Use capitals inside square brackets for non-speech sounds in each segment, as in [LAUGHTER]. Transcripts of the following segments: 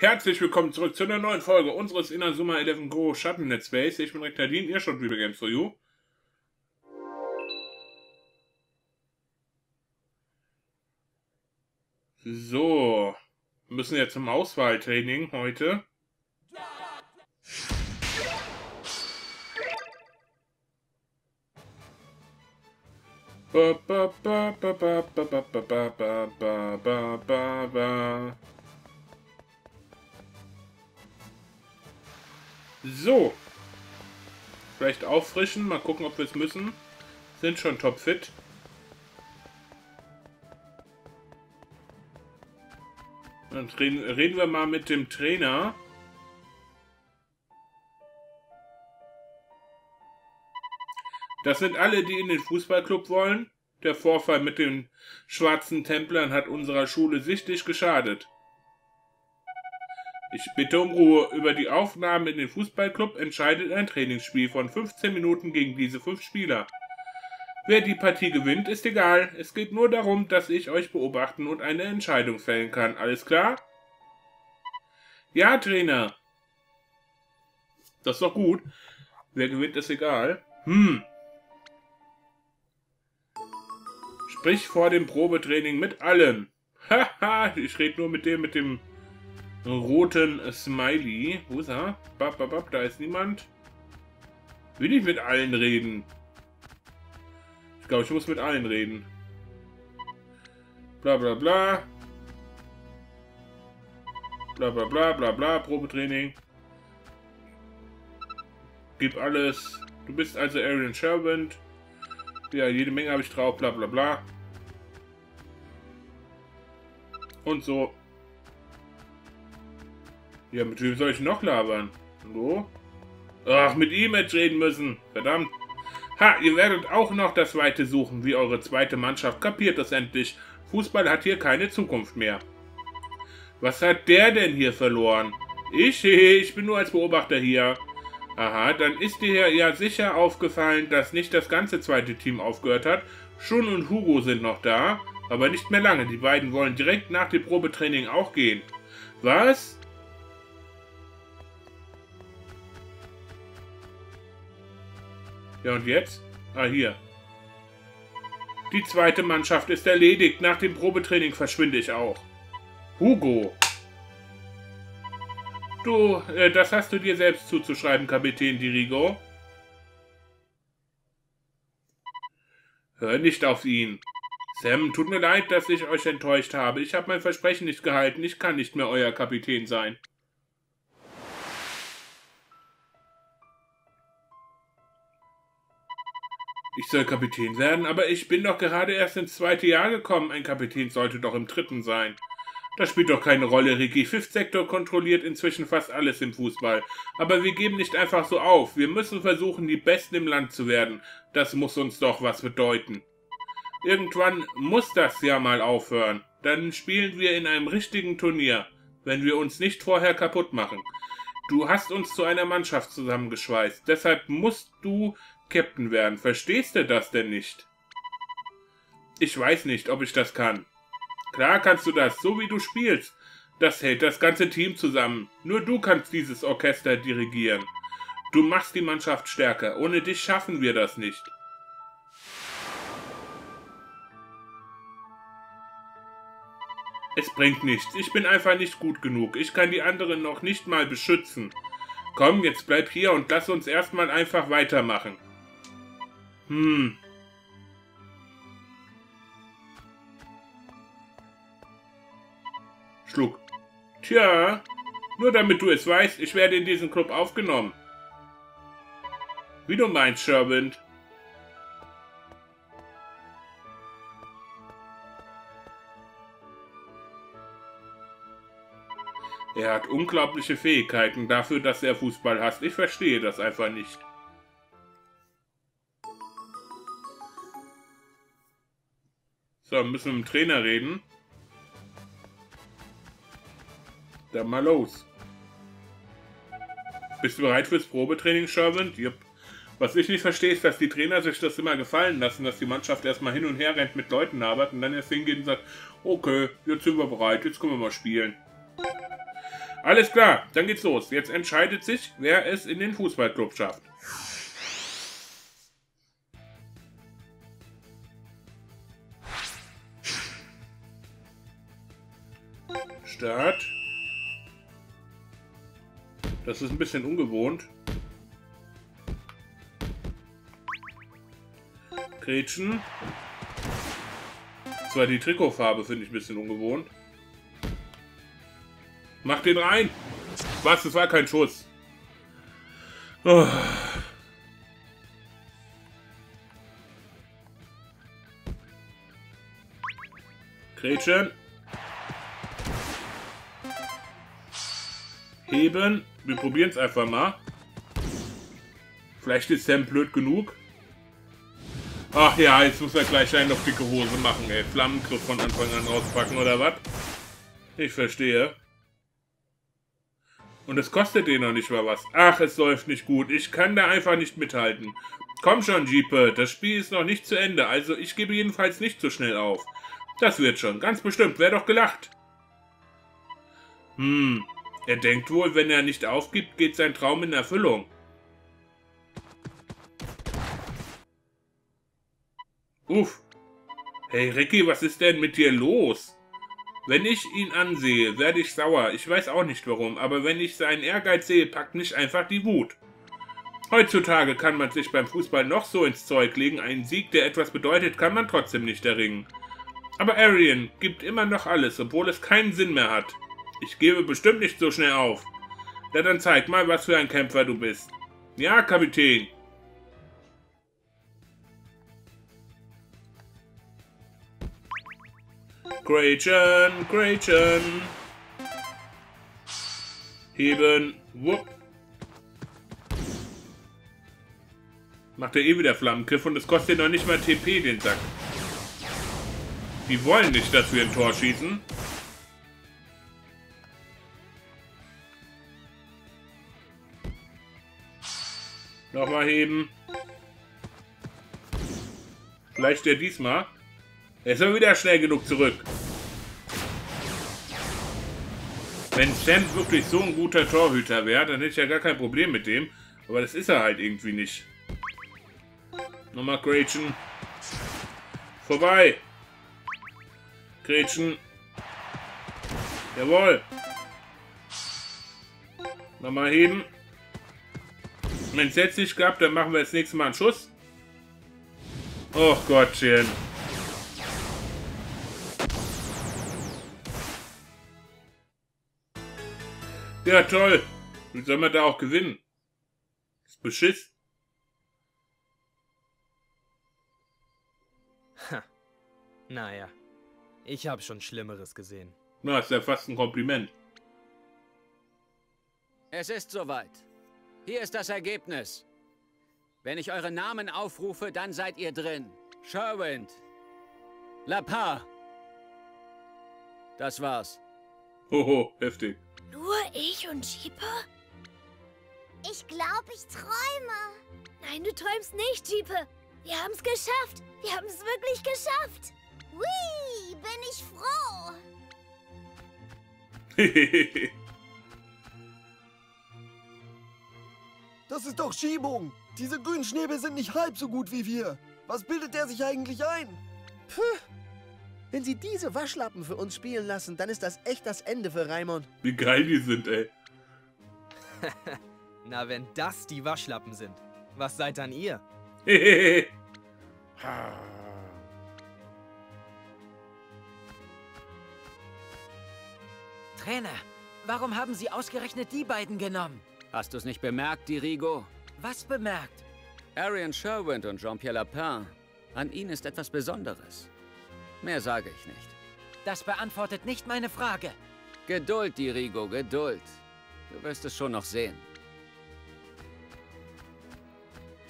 Herzlich willkommen zurück zu einer neuen Folge unseres Inazuma 11 Go Schatten Plays. Ich bin Rektadin, ihr schaut Video Games for You. So, wir müssen jetzt zum Auswahltraining heute. Ba, ba, ba, ba, ba, ba, ba, ba, ba, ba, ba, ba, So. Vielleicht auffrischen, mal gucken, ob wir es müssen. Sind schon topfit. Dann reden, wir mal mit dem Trainer. Das sind alle, die in den Fußballclub wollen. Der Vorfall mit den schwarzen Templern hat unserer Schule sichtlich geschadet. Ich bitte um Ruhe. Über die Aufnahmen in den Fußballclub entscheidet ein Trainingsspiel von 15 Minuten gegen diese fünf Spieler. Wer die Partie gewinnt, ist egal. Es geht nur darum, dass ich euch beobachten und eine Entscheidung fällen kann. Alles klar? Ja, Trainer. Das ist doch gut. Wer gewinnt, ist egal. Hm. Sprich vor dem Probetraining mit allen. [LAUGHS] Haha, ich rede nur mit dem, mit dem roten Smiley. Wo ist er? Bap, bap, bap, da ist niemand. Will ich mit allen reden? Ich glaube, ich muss mit allen reden. Bla bla bla. Bla bla bla bla bla. Probetraining. Gib alles. Du bist also Aaron Sherwin. Ja, jede Menge habe ich drauf. Bla bla bla. Und so. Ja, mit wem soll ich noch labern? Hallo? Ach, mit ihm hätte reden müssen. Verdammt. Ha, ihr werdet auch noch das Weite suchen, wie eure zweite Mannschaft. Kapiert das endlich. Fußball hat hier keine Zukunft mehr. Was hat der denn hier verloren? Ich? [LAUGHS] Ich bin nur als Beobachter hier. Aha, dann ist dir ja sicher aufgefallen, dass nicht das ganze zweite Team aufgehört hat. Shun und Hugo sind noch da, aber nicht mehr lange. Die beiden wollen direkt nach dem Probetraining auch gehen. Was? Ja, und jetzt? Ah, hier. Die zweite Mannschaft ist erledigt. Nach dem Probetraining verschwinde ich auch. Hugo. Du, äh, das hast du dir selbst zuzuschreiben, Kapitän Dirigo. Hör nicht auf ihn. Sam, tut mir leid, dass ich euch enttäuscht habe. Ich habe mein Versprechen nicht gehalten. Ich kann nicht mehr euer Kapitän sein. Ich soll Kapitän werden, aber ich bin doch gerade erst ins zweite Jahr gekommen. Ein Kapitän sollte doch im dritten sein. Das spielt doch keine Rolle, Ricky. Fifth Sektor kontrolliert inzwischen fast alles im Fußball. Aber wir geben nicht einfach so auf. Wir müssen versuchen, die Besten im Land zu werden. Das muss uns doch was bedeuten. Irgendwann muss das ja mal aufhören. Dann spielen wir in einem richtigen Turnier, wenn wir uns nicht vorher kaputt machen. Du hast uns zu einer Mannschaft zusammengeschweißt. Deshalb musst du Captain werden. Verstehst du das denn nicht? Ich weiß nicht, ob ich das kann. Klar kannst du das, so wie du spielst. Das hält das ganze Team zusammen. Nur du kannst dieses Orchester dirigieren. Du machst die Mannschaft stärker. Ohne dich schaffen wir das nicht. Es bringt nichts. Ich bin einfach nicht gut genug. Ich kann die anderen noch nicht mal beschützen. Komm, jetzt bleib hier und lass uns erstmal einfach weitermachen. Hm. Schluck. Tja, nur damit du es weißt, ich werde in diesen Club aufgenommen. Wie du meinst, Sherwind. Er hat unglaubliche Fähigkeiten dafür, dass er Fußball hasst. Ich verstehe das einfach nicht. Müssen wir mit dem Trainer reden. Dann mal los. Bist du bereit fürs Probetraining, Sherwin? Yep. Was ich nicht verstehe, ist, dass die Trainer sich das immer gefallen lassen, dass die Mannschaft erstmal hin und her rennt, mit Leuten arbeitet und dann erst hingeht und sagt, okay, jetzt sind wir bereit, jetzt können wir mal spielen. Alles klar, dann geht's los. Jetzt entscheidet sich, wer es in den Fußballclub schafft. Start. Das ist ein bisschen ungewohnt. Gretchen. Zwar die Trikotfarbe finde ich ein bisschen ungewohnt. Mach den rein! Was? Das war kein Schuss. Oh. Gretchen. Heben. Wir probieren es einfach mal. Vielleicht ist Sam blöd genug. Ach ja, jetzt muss er gleich einen auf dicke Hose machen, ey. Flammengriff von Anfang an rauspacken, oder was? Ich verstehe. Und es kostet den noch nicht mal was. Ach, es läuft nicht gut. Ich kann da einfach nicht mithalten. Komm schon, Jeepe. Das Spiel ist noch nicht zu Ende. Also ich gebe jedenfalls nicht so schnell auf. Das wird schon. Ganz bestimmt. Wer doch gelacht. Hm. Er denkt wohl, wenn er nicht aufgibt, geht sein Traum in Erfüllung. Uff. Hey Ricky, was ist denn mit dir los? Wenn ich ihn ansehe, werde ich sauer. Ich weiß auch nicht warum, aber wenn ich seinen Ehrgeiz sehe, packt mich einfach die Wut. Heutzutage kann man sich beim Fußball noch so ins Zeug legen, einen Sieg, der etwas bedeutet, kann man trotzdem nicht erringen. Aber Arian gibt immer noch alles, obwohl es keinen Sinn mehr hat. Ich gebe bestimmt nicht so schnell auf. Ja, dann zeig mal, was für ein Kämpfer du bist. Ja, Kapitän. Gretchen, Gretchen. Heben. Wupp. Macht er eh wieder Flammengriff und es kostet noch nicht mal TP, den Sack. Die wollen nicht, dass wir ein Tor schießen. Nochmal heben. Vielleicht der diesmal. Er ist aber wieder schnell genug zurück. Wenn Sam wirklich so ein guter Torhüter wäre, dann hätte ich ja gar kein Problem mit dem. Aber das ist er halt irgendwie nicht. Nochmal Gretchen. Vorbei. Gretchen. Jawohl. Nochmal heben. Wenn es jetzt nicht klappt, dann machen wir das nächste Mal einen Schuss. Oh Gottchen. Ja, toll. Wie soll man da auch gewinnen? Das ist Beschiss. Ha. Naja, ich habe schon Schlimmeres gesehen. Na, ist ja fast ein Kompliment. Es ist soweit. Hier ist das Ergebnis. Wenn ich eure Namen aufrufe, dann seid ihr drin. Sherwind. Lapin. Das war's. Hoho, heftig. Nur ich und Jeeper? Ich glaube, ich träume. Nein, du träumst nicht, Jeeper. Wir haben es geschafft. Wir haben es wirklich geschafft. Hui, bin ich froh. [LAUGHS] Das ist doch Schiebung. Diese grünen Schnäbel sind nicht halb so gut wie wir. Was bildet der sich eigentlich ein? Puh. Wenn sie diese Waschlappen für uns spielen lassen, dann ist das echt das Ende für Raimund. Wie geil die sind, ey. [LAUGHS] Na, wenn das die Waschlappen sind, was seid dann ihr? [LAUGHS] Trainer, warum haben Sie ausgerechnet die beiden genommen? Hast du es nicht bemerkt, Dirigo? Was bemerkt? Arian Sherwind und Jean-Pierre Lapin. An ihnen ist etwas Besonderes. Mehr sage ich nicht. Das beantwortet nicht meine Frage. Geduld, Dirigo, Geduld. Du wirst es schon noch sehen.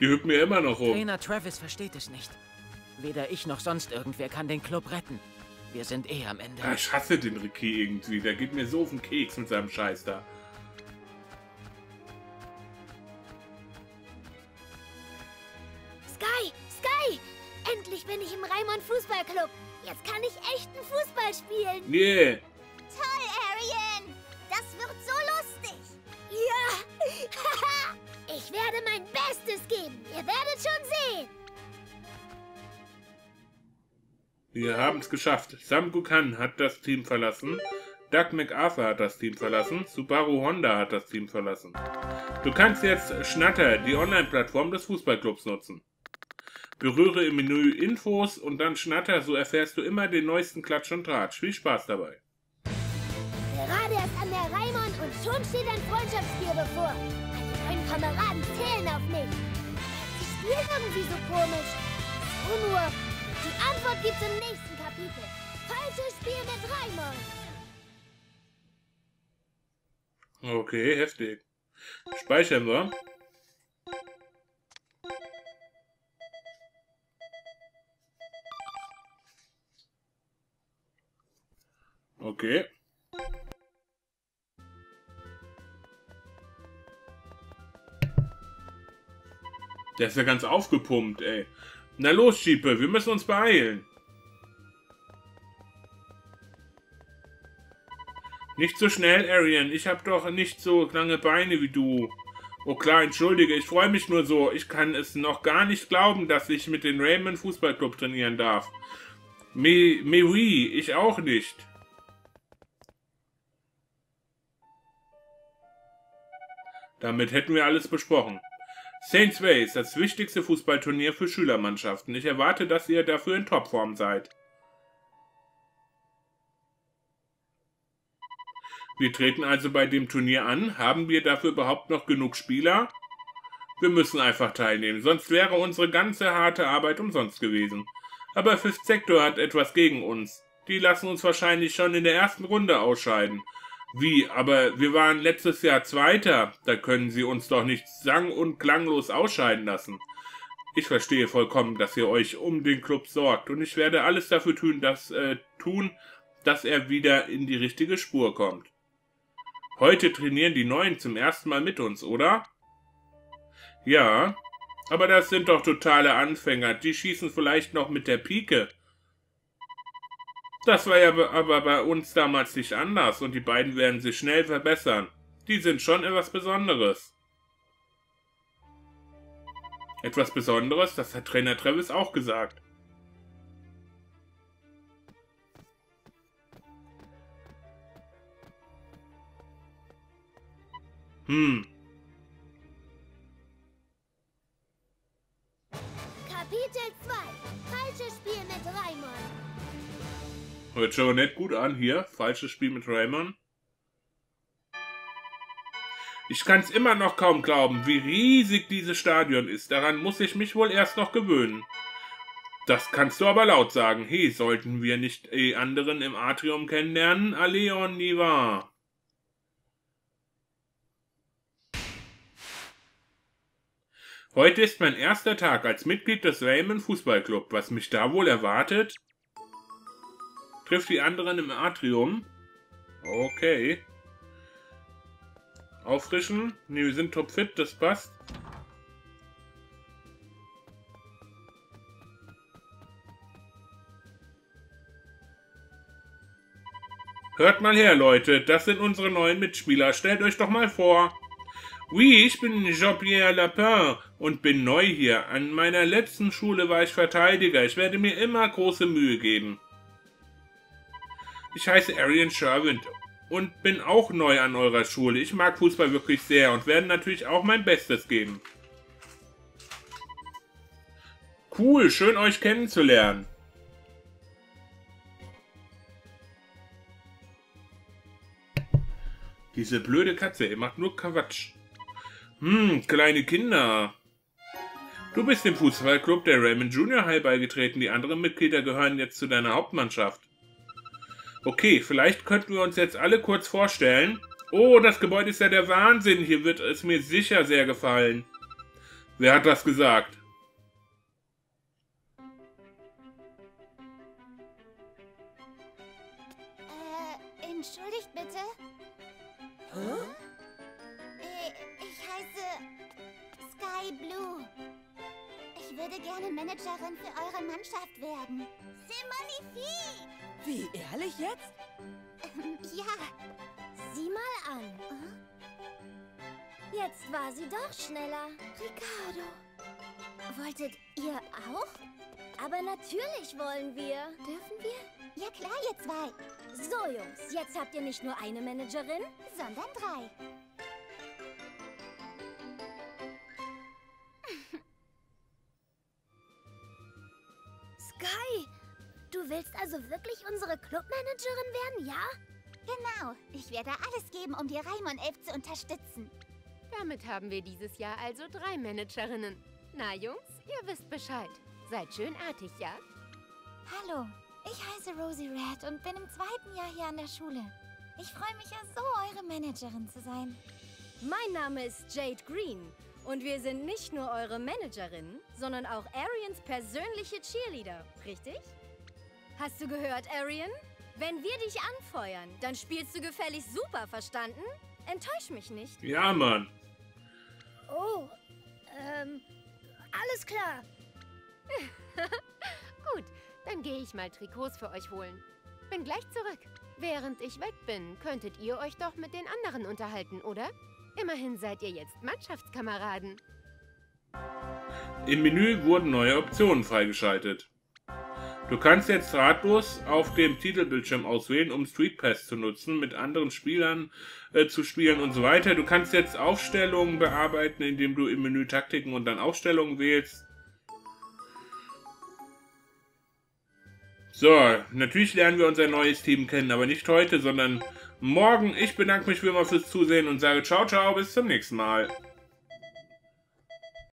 Die hüpfen mir immer noch rum. Trainer Travis versteht es nicht. Weder ich noch sonst irgendwer kann den Club retten. Wir sind eh am Ende. Ja, ich hasse den Ricky irgendwie. Der geht mir so auf den Keks mit seinem Scheiß da. Nee. Toll, Arian. Das wird so lustig. Ja. [LAUGHS] ich werde mein Bestes geben. Ihr werdet schon sehen. Wir haben es geschafft. Sam Gukan hat das Team verlassen. Doug MacArthur hat das Team verlassen. Subaru Honda hat das Team verlassen. Du kannst jetzt Schnatter, die Online-Plattform des Fußballclubs, nutzen. Berühre im Menü Infos und dann Schnatter, so erfährst du immer den neuesten Klatsch und Tratsch. Viel Spaß dabei. Gerade erst an der Raimon und schon steht ein Freundschaftsspiel bevor. Meine neuen Kameraden zählen auf mich. Sie spielen irgendwie so komisch. So nur. Die Antwort gibt's im nächsten Kapitel. Falsches Spiel mit Raimon. Okay, heftig. Speichern wir. Okay. Der ist ja ganz aufgepumpt, ey. Na los, Schiepe, wir müssen uns beeilen. Nicht so schnell, Arian. Ich habe doch nicht so lange Beine wie du. Oh klar, entschuldige, ich freue mich nur so. Ich kann es noch gar nicht glauben, dass ich mit den Raymond Fußballclub trainieren darf. Me, me oui, ich auch nicht. Damit hätten wir alles besprochen. Saints Way ist das wichtigste Fußballturnier für Schülermannschaften. Ich erwarte, dass ihr dafür in Topform seid. Wir treten also bei dem Turnier an. Haben wir dafür überhaupt noch genug Spieler? Wir müssen einfach teilnehmen, sonst wäre unsere ganze harte Arbeit umsonst gewesen. Aber Fifth Sector hat etwas gegen uns. Die lassen uns wahrscheinlich schon in der ersten Runde ausscheiden. Wie, aber wir waren letztes Jahr Zweiter. Da können sie uns doch nicht sang- und klanglos ausscheiden lassen. Ich verstehe vollkommen, dass ihr euch um den Club sorgt und ich werde alles dafür tun, dass, äh, tun, dass er wieder in die richtige Spur kommt. Heute trainieren die Neuen zum ersten Mal mit uns, oder? Ja, aber das sind doch totale Anfänger. Die schießen vielleicht noch mit der Pike. Das war ja aber bei uns damals nicht anders und die beiden werden sich schnell verbessern. Die sind schon etwas Besonderes. Etwas Besonderes, das hat Trainer Travis auch gesagt. Hm, Kapitel 2. Falsches Spiel mit Raimon. Hört schon nicht gut an hier. Falsches Spiel mit Raymond. Ich kann's immer noch kaum glauben, wie riesig dieses Stadion ist. Daran muss ich mich wohl erst noch gewöhnen. Das kannst du aber laut sagen. Hey, sollten wir nicht die anderen im Atrium kennenlernen? Aleon Niva. Heute ist mein erster Tag als Mitglied des Raymond Fußballclub. Was mich da wohl erwartet? Trifft die anderen im Atrium. Okay. Auffrischen. Ne, wir sind topfit, das passt. Hört mal her, Leute. Das sind unsere neuen Mitspieler. Stellt euch doch mal vor. Oui, ich bin Jean-Pierre Lapin und bin neu hier. An meiner letzten Schule war ich Verteidiger. Ich werde mir immer große Mühe geben. Ich heiße Arian Sherwin und bin auch neu an eurer Schule. Ich mag Fußball wirklich sehr und werde natürlich auch mein Bestes geben. Cool, schön euch kennenzulernen. Diese blöde Katze, ihr macht nur Quatsch. Hm, kleine Kinder. Du bist dem Fußballclub der Raymond Junior High beigetreten. Die anderen Mitglieder gehören jetzt zu deiner Hauptmannschaft. Okay, vielleicht könnten wir uns jetzt alle kurz vorstellen. Oh, das Gebäude ist ja der Wahnsinn. Hier wird es mir sicher sehr gefallen. Wer hat das gesagt? Äh, entschuldigt bitte. Äh, ich heiße Sky Blue. Ich würde gerne Managerin für eure Mannschaft werden. C'est magnifique! Wie, ehrlich jetzt? Ähm, ja, Sieh mal an. Jetzt war sie doch schneller. Ricardo. Wolltet ihr auch? Aber natürlich wollen wir. Dürfen wir? Ja klar, ihr zwei. So, Jungs, jetzt habt ihr nicht nur eine Managerin, Sondern drei. Sky, du willst also wirklich unsere Clubmanagerin werden, ja? Genau. Ich werde alles geben, um die Raimon Elf zu unterstützen. Damit haben wir dieses Jahr also drei Managerinnen. Na, Jungs, ihr wisst Bescheid. Seid schön artig, ja? Hallo, ich heiße Rosie Red und bin im zweiten Jahr hier an der Schule. Ich freue mich ja so, eure Managerin zu sein. Mein Name ist Jade Green und wir sind nicht nur eure Managerin, sondern auch Arians persönliche Cheerleader, richtig? Hast du gehört, Arian? Wenn wir dich anfeuern, dann spielst du gefällig super, verstanden? Enttäusch mich nicht. Ja, Mann. Oh, ähm, alles klar. [LAUGHS] Gut, dann gehe ich mal Trikots für euch holen. Bin gleich zurück. Während ich weg bin, könntet ihr euch doch mit den anderen unterhalten, oder? Immerhin seid ihr jetzt Mannschaftskameraden. Im Menü wurden neue Optionen freigeschaltet. Du kannst jetzt drahtlos auf dem Titelbildschirm auswählen, um Street Pass zu nutzen, mit anderen Spielern äh, zu spielen und so weiter. Du kannst jetzt Aufstellungen bearbeiten, indem du im Menü Taktiken und dann Aufstellungen wählst. So, natürlich lernen wir unser neues Team kennen, aber nicht heute, sondern morgen. Ich bedanke mich wie immer fürs Zusehen und sage ciao, ciao, bis zum nächsten Mal.